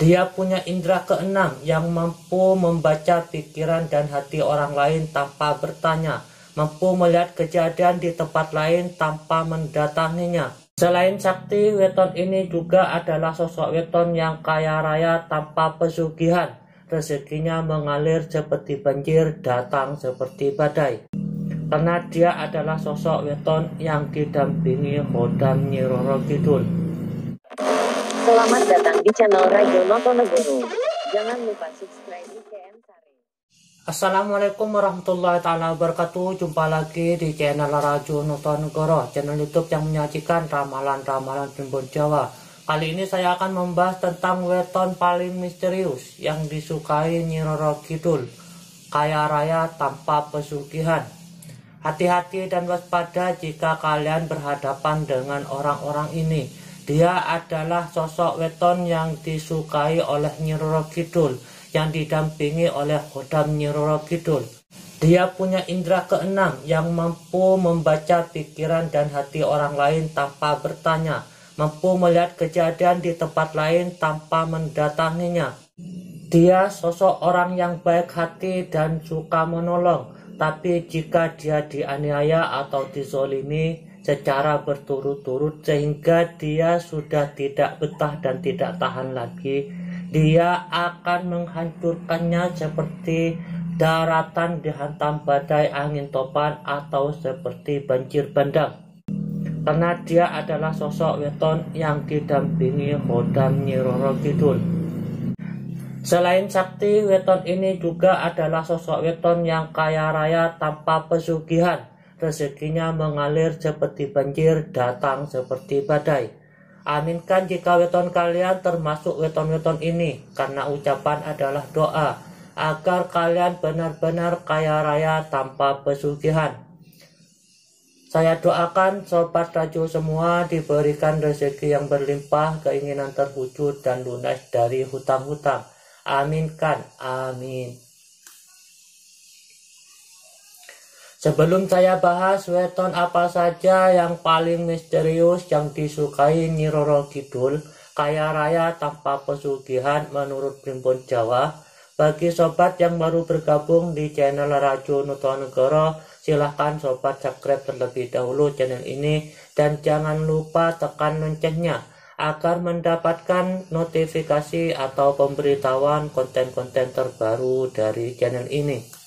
Dia punya indera keenam yang mampu membaca pikiran dan hati orang lain tanpa bertanya, mampu melihat kejadian di tempat lain tanpa mendatanginya. Selain sakti, weton ini juga adalah sosok weton yang kaya raya tanpa pesugihan. Rezekinya mengalir seperti banjir, datang seperti badai karena dia adalah sosok weton yang didampingi Hodam Nyiroro Kidul. Selamat datang di channel Radio Notonegoro. Jangan lupa subscribe IKN Sari. Assalamualaikum warahmatullahi taala wabarakatuh. Jumpa lagi di channel Radio Notonegoro, channel YouTube yang menyajikan ramalan-ramalan primbon Jawa. Kali ini saya akan membahas tentang weton paling misterius yang disukai Nyiroro Kidul, kaya raya tanpa pesugihan. Hati-hati dan waspada jika kalian berhadapan dengan orang-orang ini. Dia adalah sosok weton yang disukai oleh Nyiroro Kidul, yang didampingi oleh Khodam Nyiroro Kidul. Dia punya indera keenam yang mampu membaca pikiran dan hati orang lain tanpa bertanya, mampu melihat kejadian di tempat lain tanpa mendatanginya. Dia sosok orang yang baik hati dan suka menolong tapi jika dia dianiaya atau dizolimi secara berturut-turut sehingga dia sudah tidak betah dan tidak tahan lagi, dia akan menghancurkannya seperti daratan dihantam badai angin topan atau seperti banjir bandang. Karena dia adalah sosok weton yang didampingi Hodam Nyiroro Kidul. Selain sakti, weton ini juga adalah sosok weton yang kaya raya tanpa pesugihan. Rezekinya mengalir seperti banjir, datang seperti badai. Aminkan jika weton kalian termasuk weton-weton ini, karena ucapan adalah doa, agar kalian benar-benar kaya raya tanpa pesugihan. Saya doakan sobat raju semua diberikan rezeki yang berlimpah, keinginan terwujud dan lunas dari hutang-hutang Aminkan. Amin. Sebelum saya bahas weton apa saja yang paling misterius yang disukai Nyiroro Kidul, kaya raya tanpa pesugihan menurut Primbon Jawa, bagi sobat yang baru bergabung di channel Rajo Nutonegoro, silahkan sobat subscribe terlebih dahulu channel ini. Dan jangan lupa tekan loncengnya agar mendapatkan notifikasi atau pemberitahuan konten-konten terbaru dari channel ini.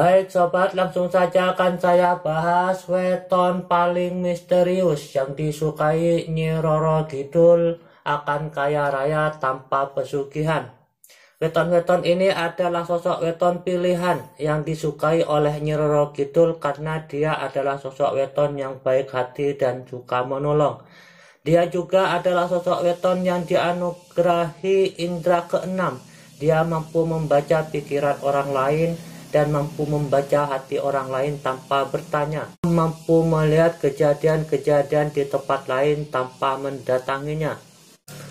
Baik sobat, langsung saja akan saya bahas weton paling misterius yang disukai Nyiroro Kidul akan kaya raya tanpa pesugihan. Weton-weton ini adalah sosok weton pilihan yang disukai oleh Nyiroro Kidul karena dia adalah sosok weton yang baik hati dan suka menolong. Dia juga adalah sosok weton yang dianugerahi indera keenam. Dia mampu membaca pikiran orang lain dan mampu membaca hati orang lain tanpa bertanya. Mampu melihat kejadian-kejadian di tempat lain tanpa mendatanginya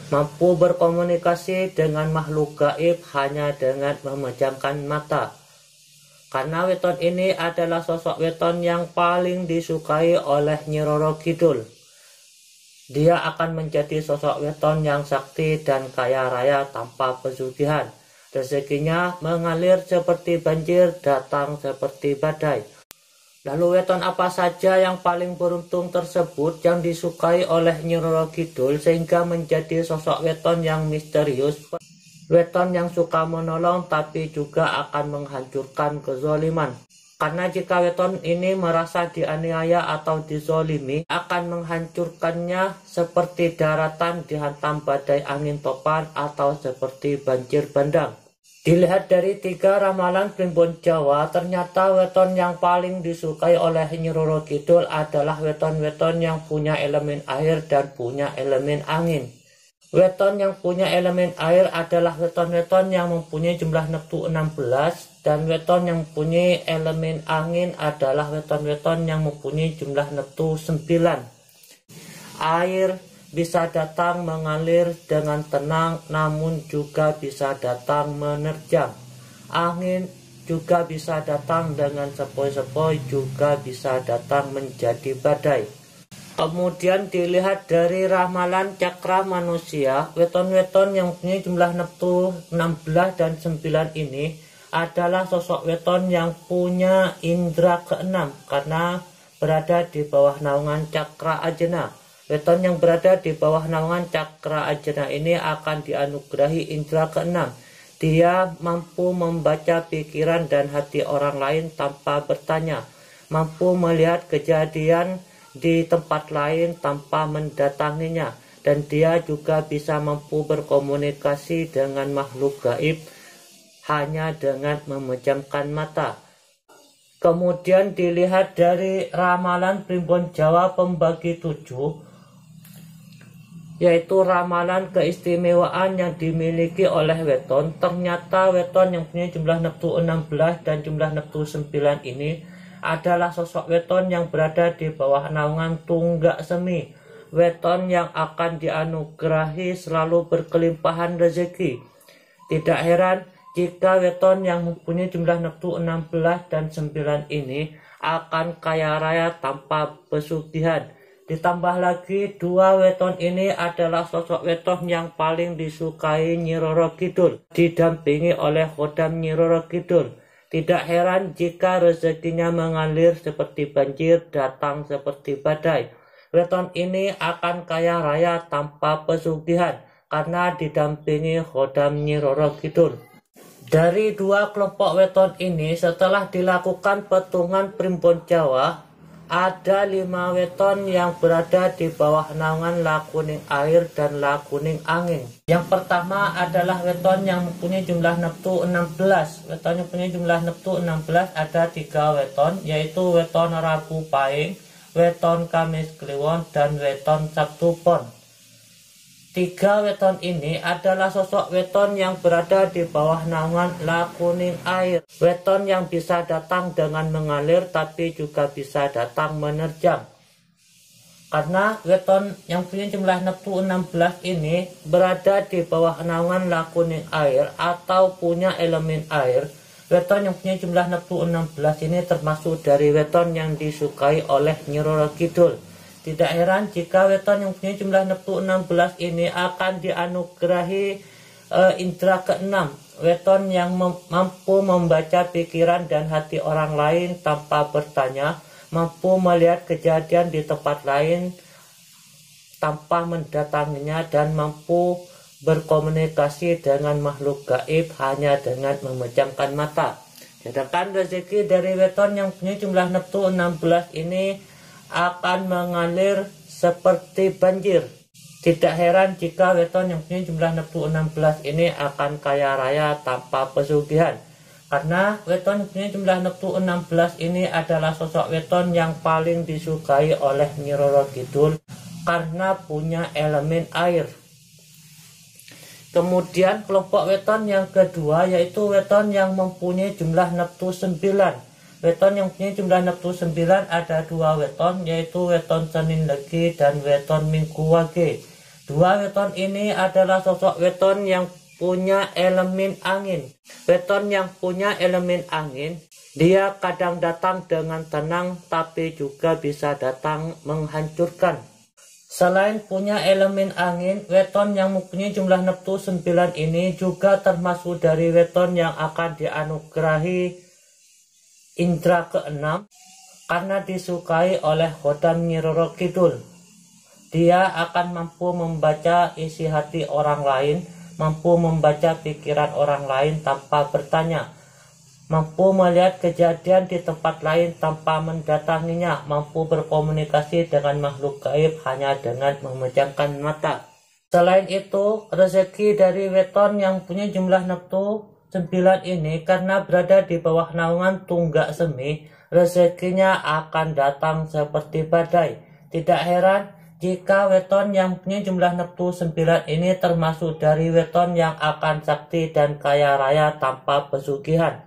mampu berkomunikasi dengan makhluk gaib hanya dengan memejamkan mata. Karena weton ini adalah sosok weton yang paling disukai oleh Nyiroro Kidul. Dia akan menjadi sosok weton yang sakti dan kaya raya tanpa pesugihan. Rezekinya mengalir seperti banjir, datang seperti badai. Lalu weton apa saja yang paling beruntung tersebut yang disukai oleh Nyiroro Kidul sehingga menjadi sosok weton yang misterius? Weton yang suka menolong tapi juga akan menghancurkan kezoliman. Karena jika weton ini merasa dianiaya atau dizolimi, akan menghancurkannya seperti daratan dihantam badai angin topan atau seperti banjir bandang. Dilihat dari tiga ramalan primbon Jawa, ternyata weton yang paling disukai oleh Nyiroro Kidul adalah weton-weton yang punya elemen air dan punya elemen angin. Weton yang punya elemen air adalah weton-weton yang mempunyai jumlah neptu 16 dan weton yang mempunyai elemen angin adalah weton-weton yang mempunyai jumlah neptu 9. Air bisa datang mengalir dengan tenang namun juga bisa datang menerjang. Angin juga bisa datang dengan sepoi-sepoi, juga bisa datang menjadi badai. Kemudian dilihat dari ramalan cakra manusia, weton-weton yang punya jumlah neptu 16 dan 9 ini adalah sosok weton yang punya indera keenam karena berada di bawah naungan cakra ajena. Weton yang berada di bawah naungan cakra ajena ini akan dianugerahi indera keenam. Dia mampu membaca pikiran dan hati orang lain tanpa bertanya, mampu melihat kejadian di tempat lain tanpa mendatanginya, dan dia juga bisa mampu berkomunikasi dengan makhluk gaib hanya dengan memejamkan mata. Kemudian dilihat dari ramalan primbon Jawa pembagi tujuh, yaitu ramalan keistimewaan yang dimiliki oleh weton. Ternyata weton yang punya jumlah neptu 16 dan jumlah neptu 9 ini adalah sosok weton yang berada di bawah naungan tunggak semi. Weton yang akan dianugerahi selalu berkelimpahan rezeki. Tidak heran jika weton yang mempunyai jumlah neptu 16 dan 9 ini akan kaya raya tanpa pesugihan. Ditambah lagi dua weton ini adalah sosok weton yang paling disukai Nyiroro Kidul, didampingi oleh Khodam Nyiroro Kidul. Tidak heran jika rezekinya mengalir seperti banjir, datang seperti badai. Weton ini akan kaya raya tanpa pesugihan karena didampingi Khodam Nyiroro Kidul. Dari dua kelompok weton ini, setelah dilakukan petungan primbon Jawa, ada lima weton yang berada di bawah naungan lakuning air dan lakuning angin. Yang pertama adalah weton yang mempunyai jumlah neptu 16. Weton yang mempunyai jumlah neptu 16 ada tiga weton, yaitu weton Rabu Paing, weton Kamis Kliwon, dan weton Sabtu Pon. Tiga weton ini adalah sosok weton yang berada di bawah naungan La Kuning Air. Weton yang bisa datang dengan mengalir tapi juga bisa datang menerjang. Karena weton yang punya jumlah neptu 16 ini berada di bawah naungan La Kuning Air atau punya elemen air, weton yang punya jumlah neptu 16 ini termasuk dari weton yang disukai oleh Nyiroro Kidul tidak heran jika weton yang punya jumlah neptu 16 ini akan dianugerahi uh, indera keenam. Weton yang mem mampu membaca pikiran dan hati orang lain tanpa bertanya, mampu melihat kejadian di tempat lain tanpa mendatanginya dan mampu berkomunikasi dengan makhluk gaib hanya dengan memejamkan mata. Sedangkan rezeki dari weton yang punya jumlah neptu 16 ini akan mengalir seperti banjir. Tidak heran jika weton yang punya jumlah neptu 16 ini akan kaya raya tanpa pesugihan. Karena weton yang punya jumlah neptu 16 ini adalah sosok weton yang paling disukai oleh Nyiroro Kidul karena punya elemen air. Kemudian kelompok weton yang kedua yaitu weton yang mempunyai jumlah neptu 9 Weton yang punya jumlah neptu 9 ada dua weton yaitu weton Senin Legi dan weton Minggu Wage. Dua weton ini adalah sosok weton yang punya elemen angin. Weton yang punya elemen angin, dia kadang datang dengan tenang tapi juga bisa datang menghancurkan. Selain punya elemen angin, weton yang mempunyai jumlah neptu 9 ini juga termasuk dari weton yang akan dianugerahi indra keenam karena disukai oleh Khodam Nyiroro Kidul. Dia akan mampu membaca isi hati orang lain, mampu membaca pikiran orang lain tanpa bertanya, mampu melihat kejadian di tempat lain tanpa mendatanginya, mampu berkomunikasi dengan makhluk gaib hanya dengan memejamkan mata. Selain itu, rezeki dari weton yang punya jumlah neptu Sembilan ini karena berada di bawah naungan tunggak semi, rezekinya akan datang seperti badai. Tidak heran jika weton yang punya jumlah neptu sembilan ini termasuk dari weton yang akan sakti dan kaya raya tanpa pesugihan.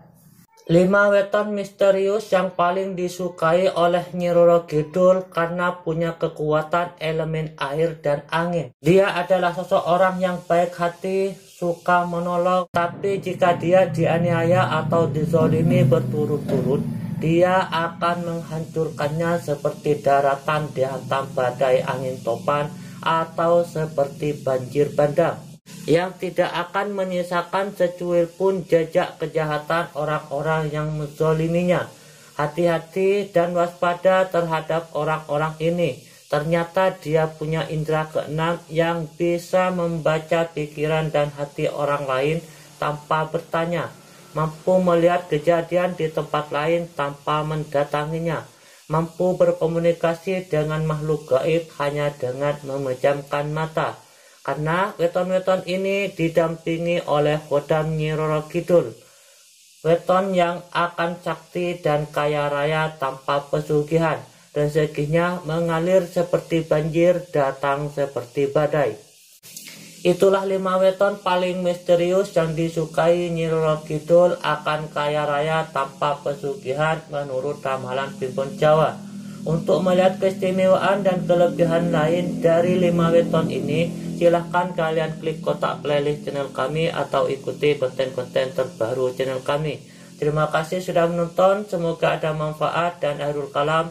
Lima weton misterius yang paling disukai oleh Nyiroro Kidul karena punya kekuatan elemen air dan angin. Dia adalah sosok orang yang baik hati, suka menolong, tapi jika dia dianiaya atau dizolimi berturut-turut, dia akan menghancurkannya seperti daratan dihantam badai angin topan atau seperti banjir bandang yang tidak akan menyisakan secuil pun jejak kejahatan orang-orang yang menzoliminya. Hati-hati dan waspada terhadap orang-orang ini. Ternyata dia punya indera keenam yang bisa membaca pikiran dan hati orang lain tanpa bertanya. Mampu melihat kejadian di tempat lain tanpa mendatanginya. Mampu berkomunikasi dengan makhluk gaib hanya dengan memejamkan mata karena weton-weton ini didampingi oleh Kodam Nyiroro Kidul. Weton yang akan sakti dan kaya raya tanpa pesugihan. Rezekinya mengalir seperti banjir, datang seperti badai. Itulah lima weton paling misterius yang disukai Nyiroro Kidul akan kaya raya tanpa pesugihan menurut ramalan Pimpin Jawa. Untuk melihat keistimewaan dan kelebihan lain dari lima weton ini, silahkan kalian klik kotak playlist channel kami atau ikuti konten-konten terbaru channel kami. Terima kasih sudah menonton, semoga ada manfaat dan akhirul kalam.